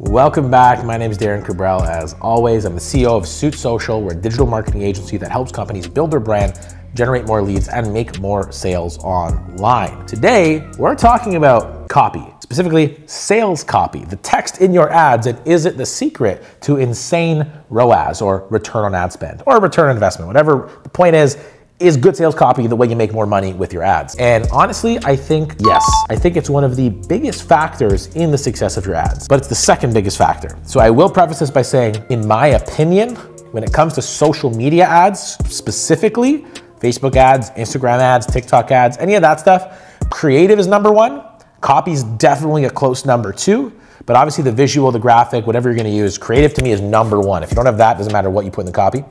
Welcome back. My name is Darren Cabral. As always, I'm the CEO of Suits Social. We're a digital marketing agency that helps companies build their brand, generate more leads, and make more sales online. Today, we're talking about copy, specifically sales copy, the text in your ads, and is it the secret to insane ROAS or return on ad spend or return on investment? Whatever the point is, is good sales copy the way you make more money with your ads? And honestly, I think yes. I think it's one of the biggest factors in the success of your ads, but it's the second biggest factor. So I will preface this by saying, in my opinion, when it comes to social media ads specifically, Facebook ads, Instagram ads, TikTok ads, any of that stuff, creative is number one. Copy is definitely a close number two. But obviously the visual, the graphic, whatever you're gonna use, creative to me is number one. If you don't have that, doesn't matter what you put in the copy.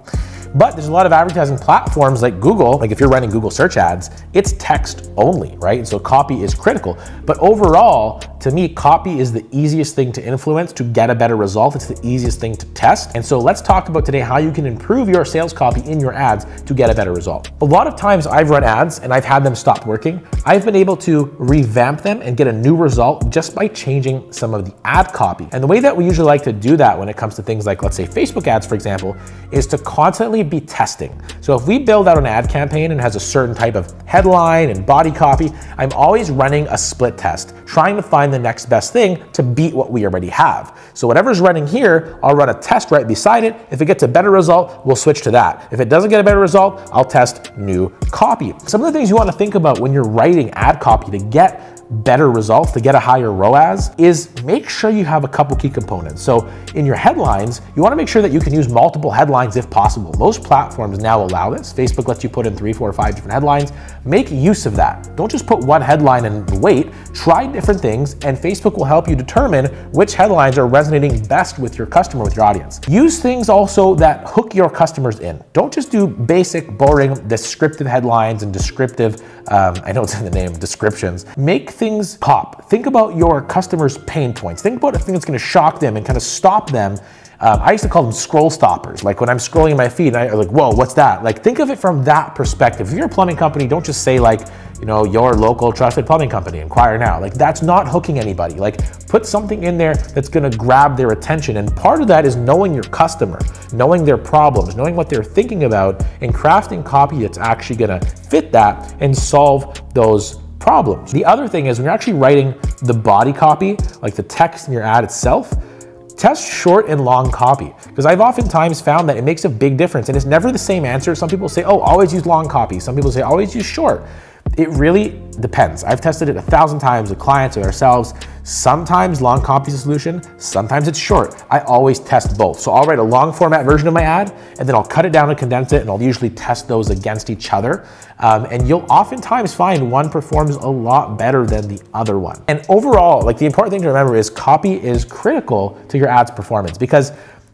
But there's a lot of advertising platforms like Google, like if you're running Google search ads, it's text only, right? And so copy is critical. But overall, to me, copy is the easiest thing to influence to get a better result. It's the easiest thing to test. And so let's talk about today how you can improve your sales copy in your ads to get a better result. A lot of times I've run ads and I've had them stop working. I've been able to revamp them and get a new result just by changing some of the ad copy. And the way that we usually like to do that when it comes to things like, let's say Facebook ads, for example, is to constantly be testing. So if we build out an ad campaign and has a certain type of headline and body copy, I'm always running a split test, trying to find the next best thing to beat what we already have. So whatever's running here, I'll run a test right beside it. If it gets a better result, we'll switch to that. If it doesn't get a better result, I'll test new copy. Some of the things you want to think about when you're writing ad copy to get better results, to get a higher ROAS, is make sure you have a couple key components. So in your headlines, you wanna make sure that you can use multiple headlines if possible. Most platforms now allow this. Facebook lets you put in three, four, or five different headlines. Make use of that. Don't just put one headline and wait. Try different things, and Facebook will help you determine which headlines are resonating best with your customer, with your audience. Use things also that hook your customers in. Don't just do basic, boring, descriptive headlines and descriptive, um, I know it's in the name, descriptions. Make things pop. Think about your customers' pain points. Think about a thing that's gonna shock them and kind of stop them um, I used to call them scroll stoppers. Like when I'm scrolling my feed, I'm like, whoa, what's that? Like think of it from that perspective. If you're a plumbing company, don't just say like, you know, your local trusted plumbing company, inquire now. Like that's not hooking anybody. Like put something in there that's gonna grab their attention. And part of that is knowing your customer, knowing their problems, knowing what they're thinking about, and crafting copy that's actually gonna fit that and solve those problems. The other thing is when you're actually writing the body copy, like the text in your ad itself, test short and long copy because I've oftentimes found that it makes a big difference and it's never the same answer. Some people say, oh, always use long copy. Some people say, always use short. It really depends. I've tested it a thousand times with clients or ourselves. Sometimes long copy is a solution, sometimes it's short. I always test both. So I'll write a long format version of my ad and then I'll cut it down and condense it and I'll usually test those against each other. Um, and you'll oftentimes find one performs a lot better than the other one. And overall, like the important thing to remember is copy is critical to your ad's performance because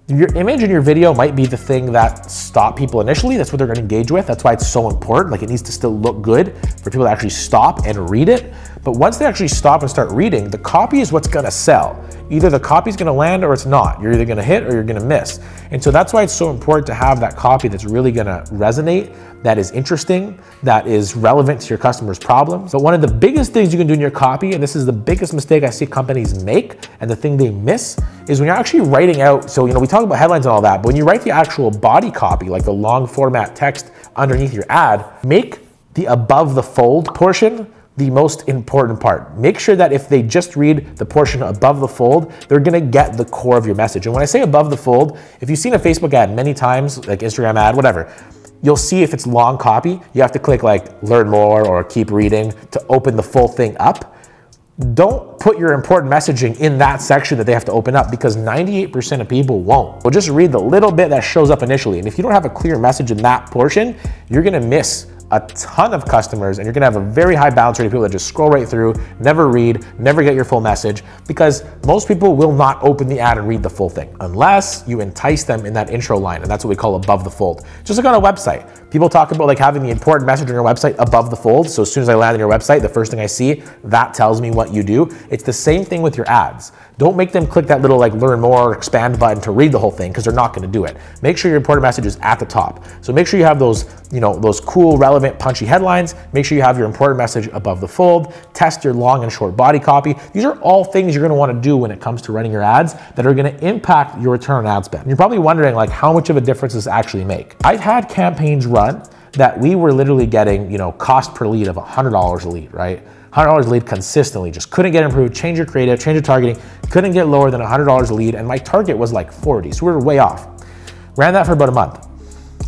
your image and your video might be the thing that stop people initially. That's what they're gonna engage with. That's why it's so important. Like it needs to still look good for people to actually stop and read it. But once they actually stop and start reading, the copy is what's gonna sell. Either the copy is gonna land or it's not. You're either gonna hit or you're gonna miss. And so that's why it's so important to have that copy that's really gonna resonate, that is interesting, that is relevant to your customer's problems. But one of the biggest things you can do in your copy, and this is the biggest mistake I see companies make, and the thing they miss, is when you're actually writing out, so you know, we talk about headlines and all that, but when you write the actual body copy, like the long format text underneath your ad, make the above the fold portion the most important part. Make sure that if they just read the portion above the fold, they're gonna get the core of your message. And when I say above the fold, if you've seen a Facebook ad many times, like Instagram ad, whatever, you'll see if it's long copy, you have to click like learn more or keep reading to open the full thing up. Don't put your important messaging in that section that they have to open up because 98% of people won't. We'll just read the little bit that shows up initially. And if you don't have a clear message in that portion, you're gonna miss a ton of customers and you're gonna have a very high bounce rate of people that just scroll right through, never read, never get your full message because most people will not open the ad and read the full thing unless you entice them in that intro line and that's what we call above the fold. Just like on a website. People talk about like having the important message on your website above the fold. So as soon as I land on your website, the first thing I see, that tells me what you do. It's the same thing with your ads. Don't make them click that little like learn more, expand button to read the whole thing because they're not going to do it. Make sure your important message is at the top. So make sure you have those, you know, those cool, relevant, punchy headlines. Make sure you have your important message above the fold. Test your long and short body copy. These are all things you're going to want to do when it comes to running your ads that are going to impact your return on ad spend. You're probably wondering like how much of a difference does actually make. I've had campaigns run run that we were literally getting, you know, cost per lead of $100 a lead, right? $100 a lead consistently, just couldn't get improved, change your creative, change your targeting, couldn't get lower than $100 a lead, and my target was like 40, so we were way off. Ran that for about a month.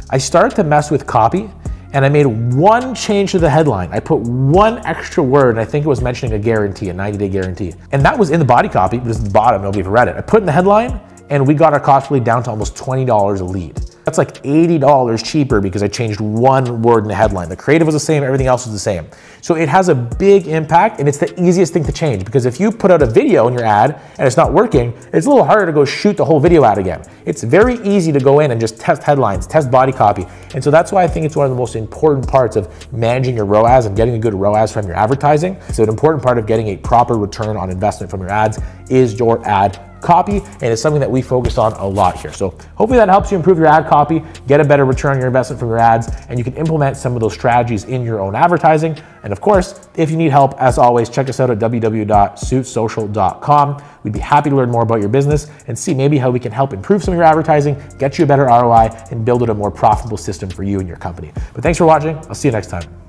I started to mess with copy, and I made one change to the headline. I put one extra word, and I think it was mentioning a guarantee, a 90 day guarantee. And that was in the body copy, but it's the bottom, nobody ever read it. I put in the headline, and we got our cost lead down to almost $20 a lead. That's like $80 cheaper because I changed one word in the headline. The creative was the same, everything else was the same. So it has a big impact and it's the easiest thing to change because if you put out a video in your ad and it's not working, it's a little harder to go shoot the whole video ad again. It's very easy to go in and just test headlines, test body copy. And so that's why I think it's one of the most important parts of managing your ROAS and getting a good ROAS from your advertising. So an important part of getting a proper return on investment from your ads is your ad copy, and it's something that we focus on a lot here. So hopefully that helps you improve your ad copy, get a better return on your investment from your ads, and you can implement some of those strategies in your own advertising. And of course, if you need help, as always, check us out at www.suitssocial.com. We'd be happy to learn more about your business and see maybe how we can help improve some of your advertising, get you a better ROI, and build it a more profitable system for you and your company. But thanks for watching. I'll see you next time.